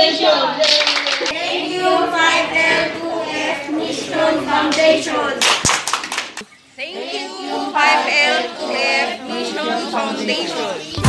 Foundation. Thank you, 5L2F Mission Foundation. Thank you, 5L2F Mission Foundation.